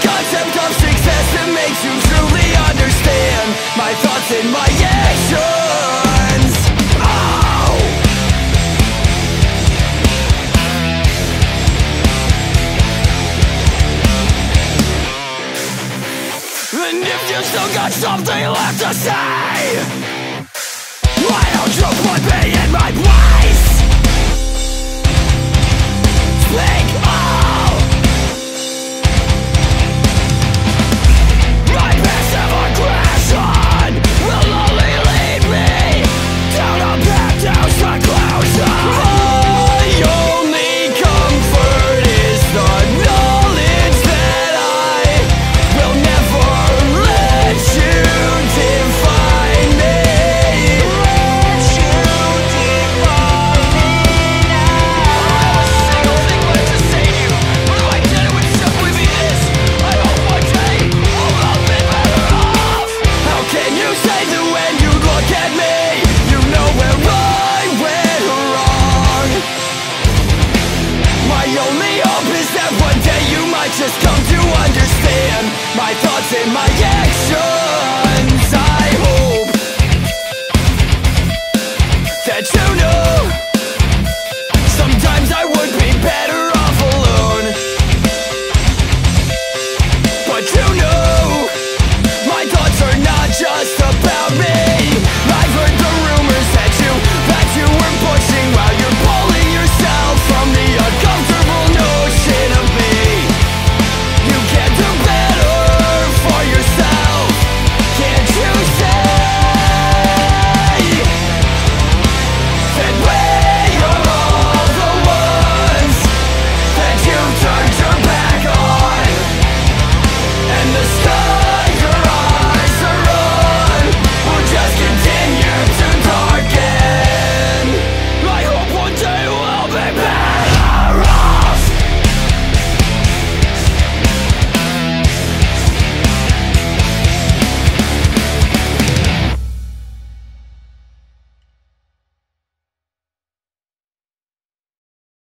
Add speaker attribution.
Speaker 1: concept of success that makes you truly understand My thoughts and my actions oh! And if you still got something left to say My thoughts and my actions.